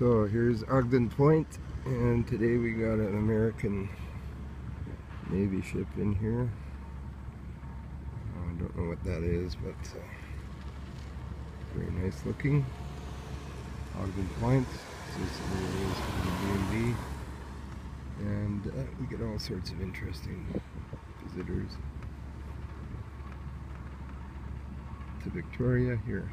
So here's Ogden Point, and today we got an American Navy ship in here. I don't know what that is, but uh, very nice looking. Ogden Point, this is where the DMV, and uh, we get all sorts of interesting visitors to Victoria here.